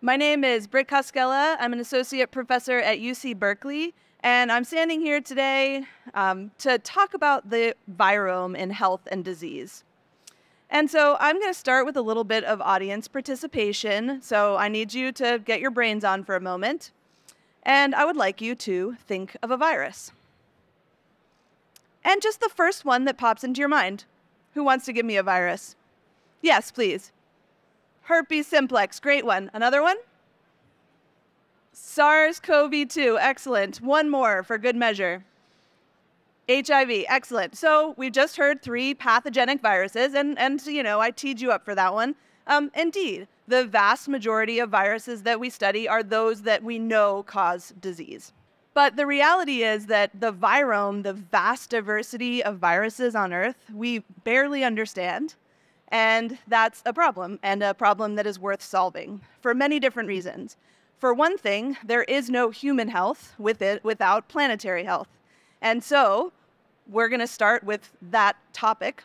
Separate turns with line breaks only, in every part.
My name is Britt Koskela. I'm an associate professor at UC Berkeley, and I'm standing here today um, to talk about the virome in health and disease. And so I'm going to start with a little bit of audience participation. So I need you to get your brains on for a moment. And I would like you to think of a virus. And just the first one that pops into your mind. Who wants to give me a virus? Yes, please. Herpes simplex, great one. Another one? SARS CoV 2, excellent. One more for good measure. HIV, excellent. So we've just heard three pathogenic viruses, and, and you know, I teed you up for that one. Um, indeed, the vast majority of viruses that we study are those that we know cause disease. But the reality is that the virome, the vast diversity of viruses on Earth, we barely understand. And that's a problem, and a problem that is worth solving for many different reasons. For one thing, there is no human health with it without planetary health. And so, we're going to start with that topic.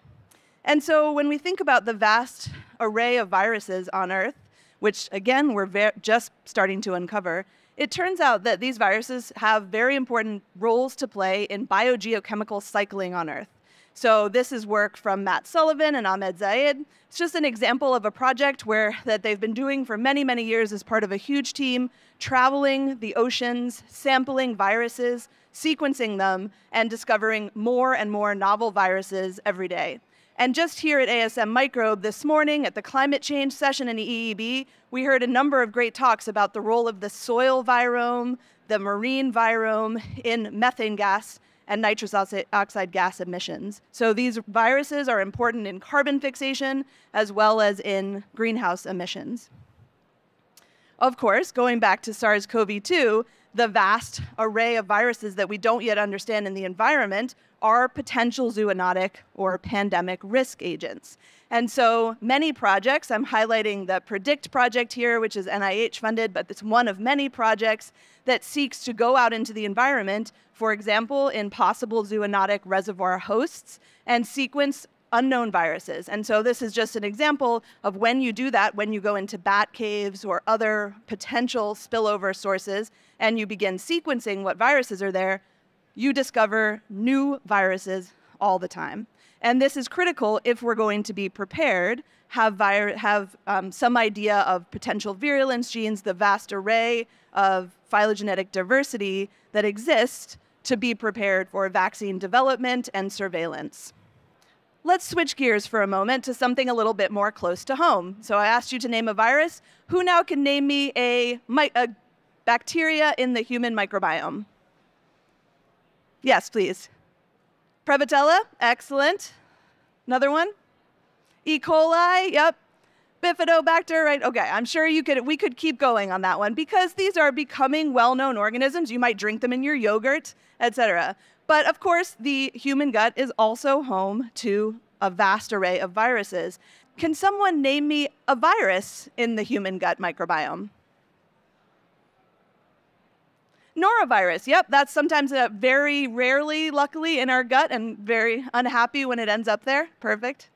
And so when we think about the vast array of viruses on Earth, which again we're just starting to uncover, it turns out that these viruses have very important roles to play in biogeochemical cycling on Earth. So this is work from Matt Sullivan and Ahmed Zeid. It's just an example of a project where that they've been doing for many, many years as part of a huge team, traveling the oceans, sampling viruses, sequencing them, and discovering more and more novel viruses every day. And just here at ASM Microbe this morning at the climate change session in the EEB, we heard a number of great talks about the role of the soil virome, the marine virome in methane gas and nitrous oxide gas emissions. So these viruses are important in carbon fixation as well as in greenhouse emissions. Of course, going back to SARS CoV 2, the vast array of viruses that we don't yet understand in the environment are potential zoonotic or pandemic risk agents. And so many projects, I'm highlighting the PREDICT project here, which is NIH funded, but it's one of many projects that seeks to go out into the environment, for example, in possible zoonotic reservoir hosts, and sequence unknown viruses. And so this is just an example of when you do that, when you go into bat caves or other potential spillover sources, and you begin sequencing what viruses are there, you discover new viruses all the time. And this is critical if we're going to be prepared, have, have um, some idea of potential virulence genes, the vast array of phylogenetic diversity that exists to be prepared for vaccine development and surveillance. Let's switch gears for a moment to something a little bit more close to home. So I asked you to name a virus. Who now can name me a, a bacteria in the human microbiome? Yes, please. Prevotella, excellent. Another one? E. coli, yep. Bifidobacter, right? Okay, I'm sure you could we could keep going on that one because these are becoming well-known organisms. You might drink them in your yogurt, etc. But of course, the human gut is also home to a vast array of viruses. Can someone name me a virus in the human gut microbiome? Norovirus, yep, that's sometimes a very rarely, luckily, in our gut and very unhappy when it ends up there. Perfect.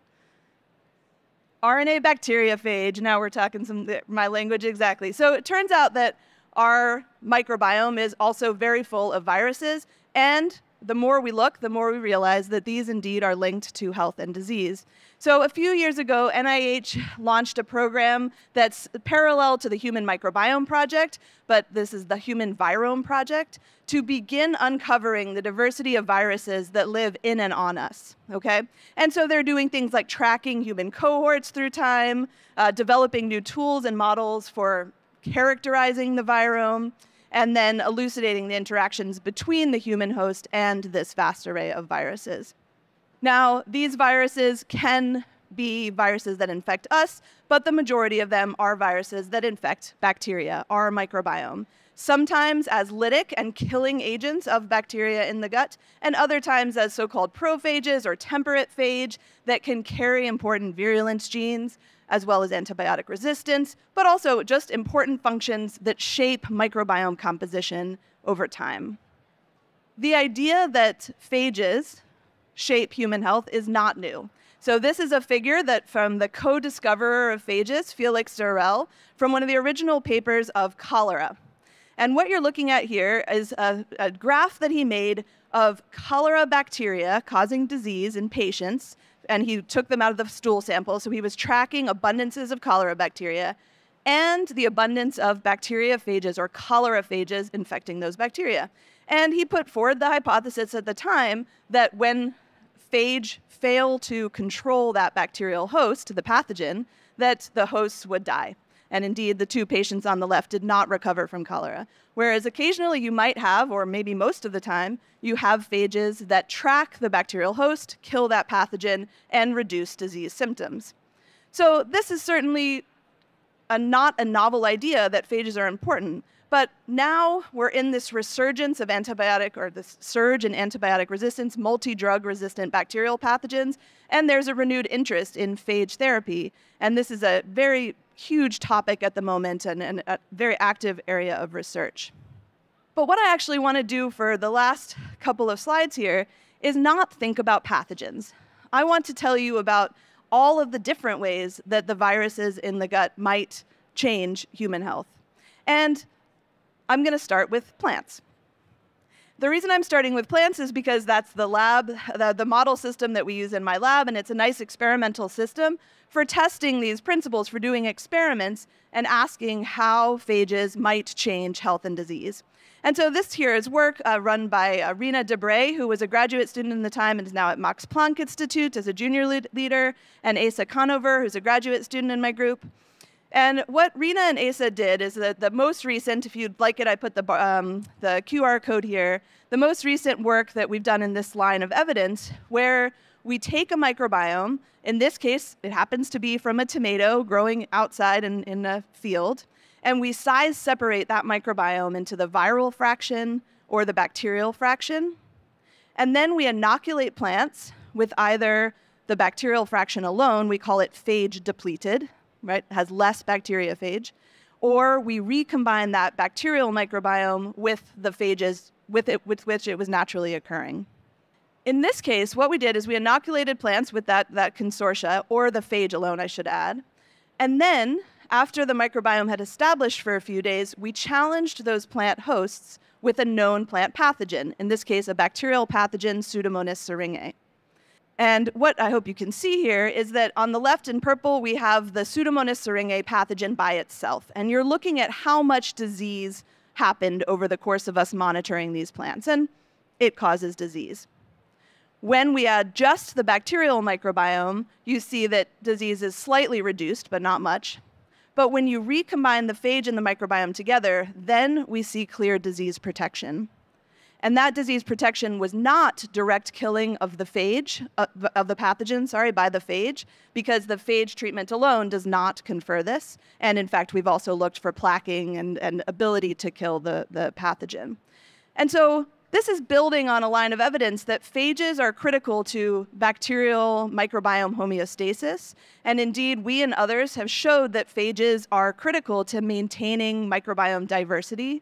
RNA bacteriophage, now we're talking some my language exactly. So it turns out that our microbiome is also very full of viruses and the more we look, the more we realize that these indeed are linked to health and disease. So a few years ago, NIH launched a program that's parallel to the Human Microbiome Project, but this is the Human Virome Project, to begin uncovering the diversity of viruses that live in and on us, okay? And so they're doing things like tracking human cohorts through time, uh, developing new tools and models for characterizing the virome, and then elucidating the interactions between the human host and this vast array of viruses. Now, these viruses can be viruses that infect us, but the majority of them are viruses that infect bacteria, our microbiome. Sometimes as lytic and killing agents of bacteria in the gut, and other times as so called prophages or temperate phage that can carry important virulence genes as well as antibiotic resistance, but also just important functions that shape microbiome composition over time. The idea that phages shape human health is not new. So this is a figure that from the co-discoverer of phages, Felix d'Herelle, from one of the original papers of cholera. And what you're looking at here is a, a graph that he made of cholera bacteria causing disease in patients, and he took them out of the stool sample. So he was tracking abundances of cholera bacteria and the abundance of bacteriophages or choleraphages infecting those bacteria. And he put forward the hypothesis at the time that when phage fail to control that bacterial host, the pathogen, that the hosts would die. And indeed, the two patients on the left did not recover from cholera. Whereas occasionally you might have, or maybe most of the time, you have phages that track the bacterial host, kill that pathogen, and reduce disease symptoms. So this is certainly a, not a novel idea that phages are important. But now we're in this resurgence of antibiotic or this surge in antibiotic resistance, multi drug resistant bacterial pathogens, and there's a renewed interest in phage therapy. And this is a very huge topic at the moment and, and a very active area of research. But what I actually want to do for the last couple of slides here is not think about pathogens. I want to tell you about all of the different ways that the viruses in the gut might change human health. And I'm going to start with plants. The reason I'm starting with plants is because that's the lab, the, the, model system that we use in my lab, and it's a nice experimental system for testing these principles, for doing experiments and asking how phages might change health and disease. And so this here is work uh, run by uh, Rina Debray, who was a graduate student in the time and is now at Max Planck Institute as a junior lead leader, and Asa Conover, who's a graduate student in my group. And what Rena and Asa did is that the most recent, if you'd like it, I put the, um, the QR code here, the most recent work that we've done in this line of evidence, where we take a microbiome, in this case, it happens to be from a tomato growing outside in, in a field, and we size separate that microbiome into the viral fraction or the bacterial fraction. And then we inoculate plants with either the bacterial fraction alone, we call it phage depleted, right? It has less bacteriophage. Or we recombine that bacterial microbiome with the phages with, it, with which it was naturally occurring. In this case, what we did is we inoculated plants with that, that consortia, or the phage alone, I should add. And then, after the microbiome had established for a few days, we challenged those plant hosts with a known plant pathogen, in this case, a bacterial pathogen, Pseudomonas syringae. And what I hope you can see here is that on the left in purple, we have the Pseudomonas syringae pathogen by itself. And you're looking at how much disease happened over the course of us monitoring these plants. And it causes disease. When we add just the bacterial microbiome, you see that disease is slightly reduced, but not much. But when you recombine the phage and the microbiome together, then we see clear disease protection. And that disease protection was not direct killing of the phage, uh, of the pathogen, sorry, by the phage, because the phage treatment alone does not confer this. And in fact, we've also looked for plaquing and, and ability to kill the, the pathogen. And so this is building on a line of evidence that phages are critical to bacterial microbiome homeostasis. And indeed, we and others have showed that phages are critical to maintaining microbiome diversity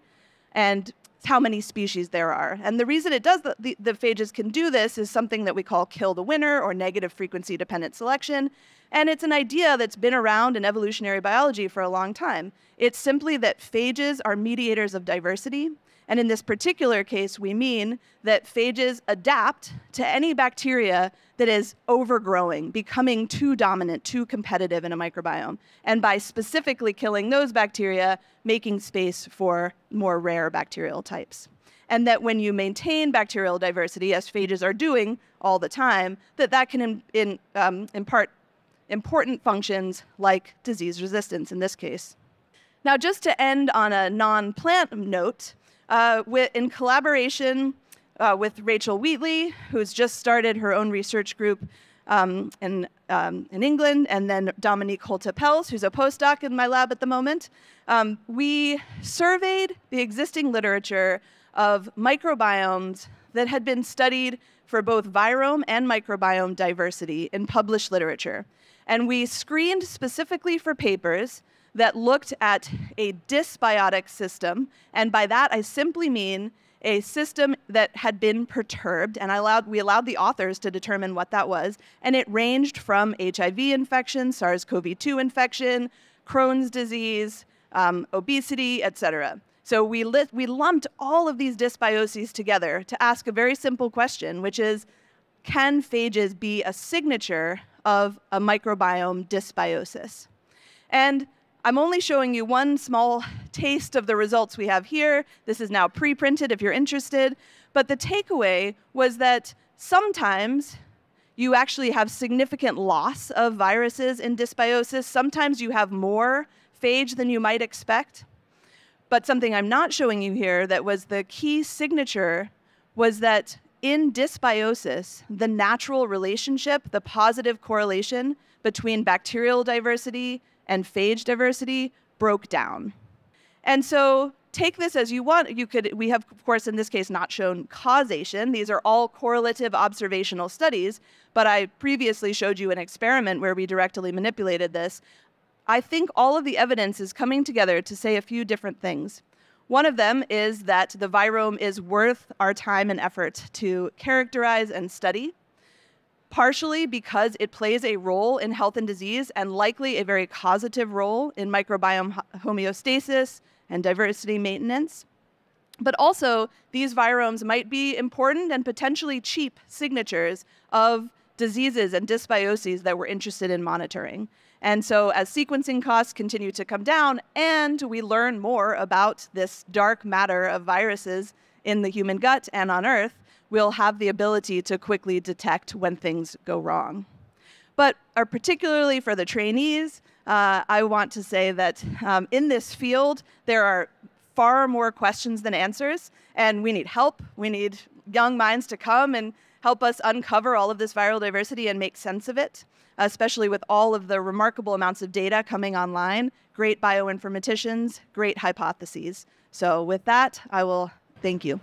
and how many species there are. And the reason it does the, the, the, phages can do this is something that we call kill the winner or negative frequency dependent selection. And it's an idea that's been around in evolutionary biology for a long time. It's simply that phages are mediators of diversity. And in this particular case, we mean that phages adapt to any bacteria that is overgrowing, becoming too dominant, too competitive in a microbiome. And by specifically killing those bacteria, making space for more rare bacterial types. And that when you maintain bacterial diversity, as phages are doing all the time, that that can in, in, um, impart important functions like disease resistance in this case. Now, just to end on a non-plant note, uh, with, in collaboration uh, with Rachel Wheatley, who's just started her own research group um, in, um, in England, and then Dominique Holte-Pelz, who's a postdoc in my lab at the moment. Um, we surveyed the existing literature of microbiomes that had been studied for both virome and microbiome diversity in published literature. And we screened specifically for papers that looked at a dysbiotic system. And by that, I simply mean a system that had been perturbed, and allowed, we allowed the authors to determine what that was. And it ranged from HIV infection, SARS CoV 2 infection, Crohn's disease, um, obesity, etc. So we, we lumped all of these dysbioses together to ask a very simple question, which is can phages be a signature of a microbiome dysbiosis? And I'm only showing you one small taste of the results we have here. This is now pre-printed if you're interested. But the takeaway was that sometimes you actually have significant loss of viruses in dysbiosis. Sometimes you have more phage than you might expect. But something I'm not showing you here that was the key signature was that in dysbiosis, the natural relationship, the positive correlation between bacterial diversity and phage diversity broke down. And so take this as you want. You could, we have, of course, in this case, not shown causation. These are all correlative observational studies, but I previously showed you an experiment where we directly manipulated this. I think all of the evidence is coming together to say a few different things. One of them is that the virome is worth our time and effort to characterize and study partially because it plays a role in health and disease and likely a very causative role in microbiome homeostasis and diversity maintenance. But also, these viromes might be important and potentially cheap signatures of diseases and dysbioses that we're interested in monitoring. And so, as sequencing costs continue to come down and we learn more about this dark matter of viruses in the human gut and on Earth, we'll have the ability to quickly detect when things go wrong. But uh, particularly for the trainees, uh, I want to say that um, in this field, there are far more questions than answers, and we need help. We need young minds to come and help us uncover all of this viral diversity and make sense of it, especially with all of the remarkable amounts of data coming online, great bioinformaticians, great hypotheses. So with that, I will thank you.